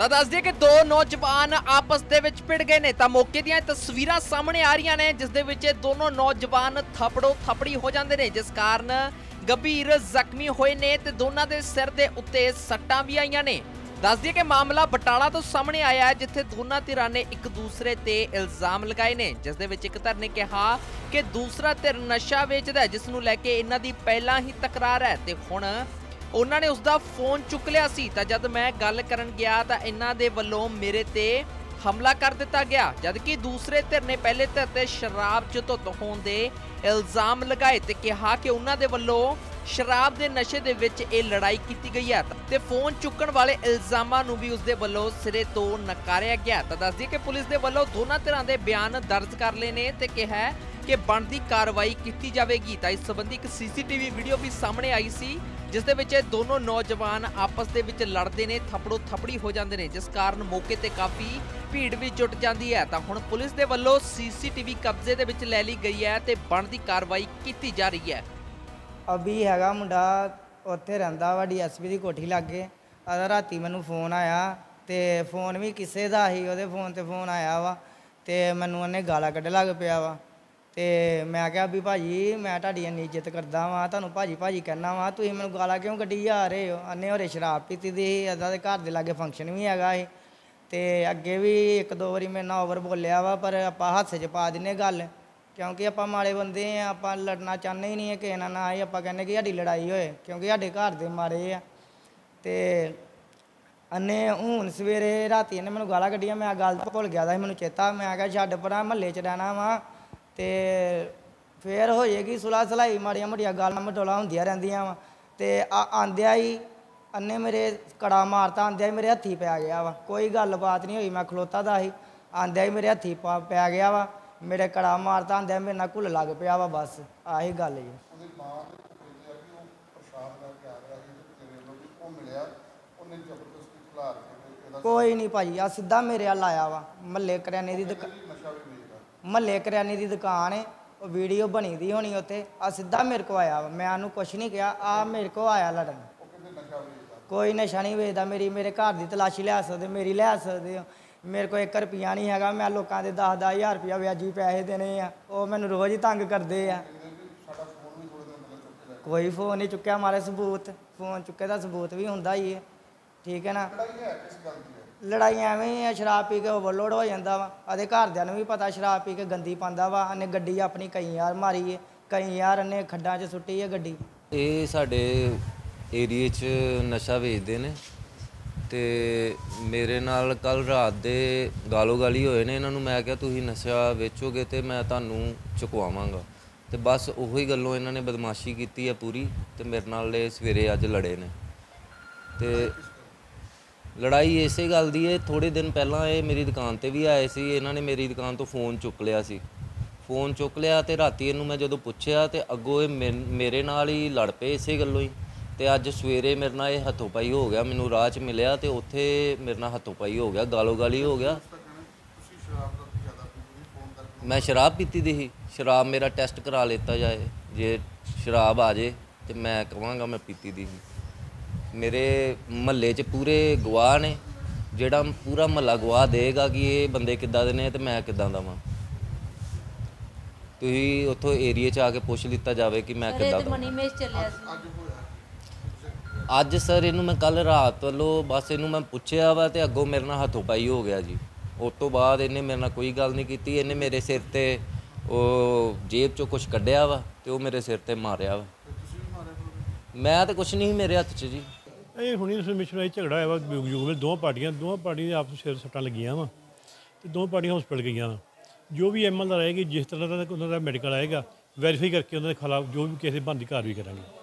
ਤਾਂ ਦੱਸ ਦਈਏ ਕਿ ਦੋ ਨੌਜਵਾਨ ਆਪਸ ਦੇ ਵਿੱਚ ਭਿੜ ਗਏ ਨੇ। ਤਾਂ ਮੌਕੇ ਦੀਆਂ ਤਸਵੀਰਾਂ ਸਾਹਮਣੇ ਆ ਰਹੀਆਂ ਨੇ, ਜਿਸ ਦੇ ਵਿੱਚ ਇਹ ਦੋਨੋਂ ਨੌਜਵਾਨ ਥਪੜੋ ਥਪੜੀ ਹੋ ਜਾਂਦੇ ਨੇ, ਜਿਸ ਕਾਰਨ ਗੰਭੀਰ ਜ਼ਖਮੀ ਹੋਏ ਨੇ ਤੇ ਦੋਨਾਂ ਦੇ ਸਿਰ ਦੇ ਉੱਤੇ ਸੱਟਾਂ ਵੀ ਆਈਆਂ ਨੇ। ਦੱਸ ਦਈਏ ਕਿ ਮਾਮਲਾ ਬਟਾਲਾ ਤੋਂ ਸਾਹਮਣੇ ਆਇਆ ਹੈ, ਜਿੱਥੇ ਦੋਨਾਂ ਧਿਰਾਂ ਨੇ ਇੱਕ ਦੂਸਰੇ ਤੇ ਇਲਜ਼ਾਮ ਲਗਾਏ ਨੇ, ਜਿਸ ਦੇ ਵਿੱਚ ਇੱਕ ਧਿਰ ਨੇ ਕਿਹਾ ਕਿ ਦੂਸਰਾ ਧਿਰ ਨਸ਼ਾ ਵੇਚਦਾ ਹੈ, ਜਿਸ ਨੂੰ ਲੈ ਕੇ ਇਹਨਾਂ ਦੀ ਪਹਿਲਾਂ ਹੀ ਤਕਰਾਰ ਹੈ ਤੇ ਹੁਣ ਉਹਨਾਂ ਨੇ ਉਸ ਦਾ ਫੋਨ ਚੁੱਕ ਲਿਆ ਸੀ। ਤਾਂ ਜਦ ਮੈਂ ਗੱਲ ਕਰਨ ਗਿਆ ਤਾਂ ਇਹਨਾਂ ਦੇ ਵੱਲੋਂ ਮੇਰੇ ਤੇ ਹਮਲਾ ਕਰ ਦਿੱਤਾ ਗਿਆ। ਜਦਕਿ ਦੂਸਰੇ ਧਿਰ ਨੇ ਪਹਿਲੇ ਧਿਰ ਤੇ ਸ਼ਰਾਬ 'ਚ ਧੁੱਤ ਹੋਣ ਦੇ ਇਲਜ਼ਾਮ ਲਗਾਏ ਤੇ ਕਿਹਾ ਕਿ ਉਹਨਾਂ ਦੇ ਵੱਲੋਂ ਸ਼ਰਾਬ ਦੇ ਨਸ਼ੇ ਦੇ ਵਿੱਚ ਇਹ ਲੜਾਈ ਕੀਤੀ ਗਈ ਹੈ। ਤੇ ਫੋਨ ਚੁੱਕਣ ਵਾਲੇ ਇਲਜ਼ਾਮਾਂ ਨੂੰ ਵੀ ਉਸ ਦੇ ਵੱਲੋਂ ਸਿਰੇ ਤੋਂ ਨਕਾਰਿਆ ਗਿਆ। ਤਾਂ ਦੱਸਦੀ ਕਿ ਪੁਲਿਸ ਦੇ ਵੱਲੋਂ ਦੋਨਾਂ ਧਿਰਾਂ ਦੇ ਬਿਆਨ ਦਰਜ ਕਰ ਲਏ ਨੇ ਤੇ ਕਿਹਾ ਕਿ ਬਣਦੀ ਕਾਰਵਾਈ ਕੀਤੀ ਜਾਵੇਗੀ। ਤਾਂ ਇਸ ਸੰਬੰਧੀ ਇੱਕ ਸੀਸੀਟੀਵੀ ਵੀਡੀਓ ਵੀ ਸਾਹਮਣੇ ਆਈ ਸੀ, ਜਿਸ ਦੇ ਵਿੱਚ ਇਹ ਦੋਨੋਂ ਨੌਜਵਾਨ ਆਪਸ ਦੇ ਵਿੱਚ ਲੜਦੇ ਨੇ ਥਪੜੋ ਥਪੜੀ ਹੋ ਜਾਂਦੇ ਨੇ, ਜਿਸ ਕਾਰਨ ਮੌਕੇ ਤੇ ਕਾਫੀ ਭੀੜ ਵੀ ਜੁਟ ਜਾਂਦੀ ਹੈ। ਤਾਂ ਹੁਣ ਪੁਲਿਸ ਦੇ ਵੱਲੋਂ ਸੀਸੀਟੀਵੀ ਕਬਜ਼ੇ ਦੇ ਵਿੱਚ ਲੈ ਲਈ ਗਈ ਹੈ ਤੇ ਬਣਦੀ ਕਾਰਵਾਈ ਕੀਤੀ ਜਾ ਰਹੀ ਹੈ। ਅਭੀ ਹੈਗਾ ਮੁੰਡਾ, ਉੱਥੇ ਰਹਿੰਦਾ ਵਾ ਡੀਐਸਪੀ ਦੀ ਕੋਠੀ ਲਾਗੇ। ਅਦਾ ਰਾਤੀ ਮੈਨੂੰ ਫੋਨ ਆਇਆ ਤੇ ਫੋਨ ਵੀ ਕਿਸੇ ਦਾ ਹੀ ਉਹਦੇ ਫੋਨ ਤੇ ਫੋਨ ਆਇਆ ਵਾ ਤੇ ਮੈਨੂੰ ਉਹਨੇ ਗਾਲਾਂ ਕੱਢ ਲੱਗ ਪਿਆ ਵਾ। ਤੇ ਮੈਂ ਕਿਹਾ ਵੀ ਭਾਜੀ, ਮੈਂ ਤੁਹਾਡੀ ਇੰਨੀ ਇੱਜ਼ਤ ਕਰਦਾ ਵਾਂ, ਤੁਹਾਨੂੰ ਭਾਜੀ ਭਾਜੀ ਕਹਿਣਾ ਵਾਂ, ਤੁਸੀਂ ਮੈਨੂੰ ਗਾਲਾਂ ਕਿਉਂ ਕੱਢੀ ਜਾ ਰਹੇ ਹੋ ਅੰਨੇ ਹੋਰੇ ਸ਼ਰਾਬ ਪੀਤੀ ਦੀ ਸੀ ਅਦਾ ਦੇ ਘਰ ਦੇ ਲਾਗੇ ਫੰਕਸ਼ਨ ਵੀ ਹੈਗਾ ਸੀ। ਤੇ ਅੱਗੇ ਵੀ ਇੱਕ ਦੋ ਵਾਰੀ ਮੇਰੇ ਨਾਲ ਓਵਰ ਬੋਲਿਆ ਵਾ, ਪਰ ਆਪਾਂ ਹੱਥ 'ਚ ਪਾ ਦਿੰਨੇ ਗੱਲ, ਕਿਉਂਕਿ ਆਪਾਂ ਮਾੜੇ ਬੰਦੇ ਆ, ਆਪਾਂ ਲੜਨਾ ਚਾਹੁੰਦੇ ਹੀ ਨਹੀਂ ਹੈ ਕਿਸੇ ਨਾਲ, ਨਾ ਹੀ ਆਪਾਂ ਕਹਿੰਦੇ ਕਿ ਸਾਡੀ ਲੜਾਈ ਹੋਏ, ਕਿਉਂਕਿ ਸਾਡੇ ਘਰ ਦੇ ਮਾੜੇ ਆ। ਤੇ ਅੰਨੇ ਹੁਣ ਸਵੇਰੇ ਰਾਤੀ ਇਹਨੇ ਮੈਨੂੰ ਗਾਲਾਂ ਕੱਢੀਆਂ, ਮੈਂ ਗੱਲ ਭੁੱਲ ਗਿਆ ਦਾ ਸੀ ਮੈਨੂੰ ਚੇਤਾ, ਮੈਂ ਕਿਹਾ ਛੱਡ ਪਰਾਂ, ਮਹੱਲੇ 'ਚ ਰਹਿਣਾ ਵਾਂ। ਤੇ ਫੇਰ ਹੋ ਜਾਏਗੀ ਸੁਲਾ ਸਲਾਈ ਮਾੜੀਆਂ ਮੋਟੀਆਂ ਗੱਲਾਂ ਮਟੋਲਾ ਹੁੰਦੀਆਂ ਰਹਿੰਦੀਆਂ ਵਾ। ਤੇ ਆਂਦਿਆ ਹੀ ਅੰਨੇ ਮੇਰੇ ਕੜਾ ਮਾਰਤਾ ਆਂਦਿਆ ਹੀ ਮੇਰੇ ਹੱਥੀ ਪੈ ਗਿਆ ਵਾ। ਕੋਈ ਗੱਲਬਾਤ ਨਹੀਂ ਹੋਈ ਮੈਂ ਖਲੋਤਾ ਦਾ ਸੀ। ਆਂਦਿਆ ਹੀ ਮੇਰੇ ਹੱਥੀ ਪਾ- ਗਿਆ ਵਾ। ਮੇਰੇ ਕੜਾ ਮਾਰਤਾ ਆਂਦਿਆ ਮੇਰੇ ਨਾਲ ਘੁੱਲ ਲੱਗ ਪਿਆ ਵਾ ਬਸ ਆਹੀ ਗੱਲ ਜੀ ਕੋਈ ਨਹੀਂ ਭਾਜੀ ਆ ਸਿੱਧਾ ਮੇਰੇ ਵੱਲ ਆਇਆ ਵਾ ਮੱਲੇ ਕਰਿਆਨੇ ਦੀ ਦੁਕਾਨ ਮਹੱਲੇ ਕਰਿਆਨੇ ਦੀ ਦੁਕਾਨ ਹੈ ਉਹ ਵੀਡੀਓ ਬਣੀ ਦੀ ਹੋਣੀ ਉੱਥੇ ਆ ਸਿੱਧਾ ਮੇਰੇ ਕੋ ਆਇਆ ਵਾ, ਮੈਂ ਉਹਨੂੰ ਕੁਛ ਨਹੀਂ ਕਿਹਾ ਆ ਮੇਰੇ ਕੋ ਆਇਆ ਲੜਨ। ਉਹ ਕਹਿੰਦੇ ਨਸ਼ਾ ਵੇਚਦਾ ਕੋਈ ਨਸ਼ਾ ਨਹੀਂ ਵੇਚਦਾ ਮੇਰੀ, ਮੇਰੇ ਘਰ ਦੀ ਤਲਾਸ਼ੀ ਲੈ ਸਕਦੇ ਮੇਰੀ ਲੈ ਸਕਦੇ ਹੋ। ਮੇਰੇ ਕੋਲ 1 ਰੁਪਿਆ ਨਹੀਂ ਹੈਗਾ, ਮੈਂ ਲੋਕਾਂ ਦੇ 10 10000 ਰੁਪਿਆ ਵਿਆਜੀ ਪੈਸੇ ਦੇਣੇ ਆ, ਉਹ ਮੈਨੂੰ ਰੋਜ਼ ਹੀ ਤੰਗ ਕਰਦੇ ਆ। ਸਾਡਾ ਫੋਨ ਵੀ ਥੋੜੇ ਦਿਨ ਪਹਿਲਾਂ ਚੁੱਕ ਕੇ ਲੈ ਕੋਈ ਫੋਨ ਨਹੀਂ ਚੁੱਕਿਆ ਮਾਰੇ ਸਬੂਤ, ਫੋਨ ਚੁੱਕੇ ਦਾ ਸਬੂਤ ਵੀ ਹੁੰਦਾ ਹੀ ਹੈ ਠੀਕ ਹੈ ਨਾ? ਲੜਾਈ ਹੈ ਕਿਸ ਗੱਲ ਦੀ ਹੈ ਲੜਾਈਆਂ ਐਵੇਂ ਆ, ਸ਼ਰਾਬ ਪੀ ਕੇ ਓਵਰਲੋਡ ਹੋ ਜਾਂਦਾ ਵਾ। ਆਦੇ ਘਰਦਿਆਂ ਨੂੰ ਵੀ ਪਤਾ ਸ਼ਰਾਬ ਪੀ ਕੇ ਗੰਦੀ ਪਾਉਂਦਾ ਵਾ, ਉਹਨੇ ਗੱਡੀ ਆਪਣੀ ਕਈ ਯਾਰ ਮਾਰੀ ਏ, ਕਈ ਯਾਰ ਉਹਨੇ ਖੱਡਾਂ 'ਚ ਸੁੱਟੀ ਏ ਗੱਡੀ। ਇਹ ਸਾਡੇ ਏਰੀਏ 'ਚ ਨਸ਼ਾ ਵੇਚਦੇ ਨੇ ਤੇ ਮੇਰੇ ਨਾਲ ਕੱਲ ਰਾਤ ਦੇ ਗਾਲੋ ਗਾਲੀ ਹੋਏ ਨੇ, ਇਹਨਾਂ ਨੂੰ ਮੈਂ ਕਿਹਾ ਤੁਸੀਂ ਨਸ਼ਾ ਵੇਚੋਗੇ ਤੇ ਮੈਂ ਤੁਹਾਨੂੰ ਚੁਕਵਾਵਾਂਗਾ। ਤੇ ਬਸ ਉਹੀ ਗੱਲੋਂ ਇਹਨਾਂ ਨੇ ਬਦਮਾਸ਼ੀ ਕੀਤੀ ਹੈ ਪੂਰੀ ਤੇ ਮੇਰੇ ਨਾਲ ਇਹ ਸਵੇਰੇ ਅੱਜ ਲੜੇ ਨੇ। ਤੇ ਲੜਾਈ ਇਸੇ ਗੱਲ ਦੀ ਹੈ ਥੋੜੇ ਦਿਨ ਪਹਿਲਾਂ ਇਹ ਮੇਰੀ ਦੁਕਾਨ ਤੇ ਵੀ ਆਏ ਸੀ, ਇਹਨਾਂ ਨੇ ਮੇਰੀ ਦੁਕਾਨ ਤੋਂ ਫੋਨ ਚੁੱਕ ਲਿਆ ਸੀ। ਫੋਨ ਚੁੱਕ ਲਿਆ ਤੇ ਰਾਤੀ ਇਹਨੂੰ ਮੈਂ ਜਦੋਂ ਪੁੱਛਿਆ ਤੇ ਅੱਗੋਂ ਇਹ ਮੇਰ- ਮੇਰੇ ਨਾਲ ਹੀ ਲੜ ਪਏ ਇਸੇ ਗੱਲੋਂ ਹੀ। ਤੇ ਅੱਜ ਸਵੇਰੇ ਮੇਰੇ ਨਾਲ ਇਹ ਹੱਥੋਂ ਪਾਈ ਹੋ ਗਿਆ, ਮੈਨੂੰ ਰਾਹ 'ਚ ਮਿਲਿਆ ਤੇ ਉੱਥੇ ਮੇਰੇ ਨਾਲ ਹੱਥੋਂ ਪਾਈ ਹੋ ਗਿਆ, ਗਾਲੋ ਗਾਲੀ ਹੋ ਗਿਆ। ਮੈਂ ਸ਼ਰਾਬ ਪੀਤੀ ਦੀ ਸੀ, ਸ਼ਰਾਬ ਮੇਰਾ ਟੈਸਟ ਕਰਾ ਲਿੱਤਾ ਜਾਏ, ਜੇ ਸ਼ਰਾਬ ਆ ਜੇ ਤੇ ਮੈਂ ਕਹਾਂਗਾ ਮੈਂ ਪੀਤੀ ਦੀ ਸੀ। ਮੇਰੇ ਮਹੱਲੇ 'ਚ ਪੂਰੇ ਗਵਾਹ ਨੇ ਜਿਹੜਾ ਪੂਰਾ ਮਹੱਲਾ ਗਵਾਹ ਦੇਗਾ ਕਿ ਇਹ ਬੰਦੇ ਕਿੱਦਾਂ ਦੇ ਨੇ ਤੇ ਮੈਂ ਕਿੱਦਾਂ ਦਾ ਵਾਂ। ਤੁਸੀਂ ਉੱਥੋਂ ਏਰੀਏ 'ਚ ਆ ਕੇ ਪੁੱਛ ਲਿੱਤਾ ਜਾਵੇ ਕਿ ਮੈਂ ਕਿੱਦਾਂ ਦਾ ਮਨੀ ਮੇਸ਼ ਚੱਲਿਆ ਸੀ। ਅੱਜ ਸਰ ਇਹਨੂੰ ਮੈਂ ਕੱਲ ਰਾਤ ਵੱਲੋਂ ਬਸ ਇਹਨੂੰ ਮੈਂ ਪੁੱਛਿਆ ਵਾ ਤੇ ਅੱਗੋਂ ਮੇਰੇ ਨਾਲ ਹੱਥੋਂ ਪਾਈ ਹੋ ਗਿਆ ਜੀ। ਉਸ ਤੋਂ ਬਾਅਦ ਇਹਨੇ ਮੇਰੇ ਨਾਲ ਕੋਈ ਗੱਲ ਨਹੀਂ ਕੀਤੀ ਇਹਨੇ ਮੇਰੇ ਸਿਰ ਤੇ ਉਹ ਜੇਬ ਚੋਂ ਕੁਝ ਕੱਢਿਆ ਵਾ ਤੇ ਉਹ ਮੇਰੇ ਸਿਰ ਤੇ ਮਾਰਿਆ ਵਾ। ਮੈਂ ਤੇ ਕੁਝ ਨਹੀਂ ਸੀ ਮੇਰੇ ਹੱਥ 'ਚ ਜੀ। ਇਹ ਹੁਣੀ ਉਸ ਮਿਸ਼ਨ ਵਿੱਚ ਝਗੜਾ ਹੋਇਆ ਵਾ, ਯੁਗ ਵਿੱਚ ਦੋਵਾਂ ਪਾਰਟੀਆਂ ਦੋਵਾਂ ਪਾਰਟੀਆਂ ਦੇ ਆਪਸ ਵਿੱਚ ਸਿਰ ਸੱਟਾਂ ਲੱਗੀਆਂ ਵਾ ਤੇ ਦੋਵਾਂ ਪਾਰਟੀਆਂ ਹਸਪੀਟਲ ਗਈਆਂ ਵਾ। ਜੋ ਵੀ ਐਮਐਲ ਦਾ ਰਹੇਗੀ, ਜਿਸ ਤਰ੍ਹਾਂ ਦਾ ਉਹਨਾਂ ਦਾ ਮੈਡੀਕਲ ਆਏਗਾ ਵੈਰੀਫਾਈ ਕਰਕੇ ਉਹਨਾਂ ਦੇ ਖਿਲਾਫ ਜੋ ਵੀ ਕਿਸੇ ਬੰਦੀ ਕਾਰਵਾਈ ਕਰਾਂਗੇ।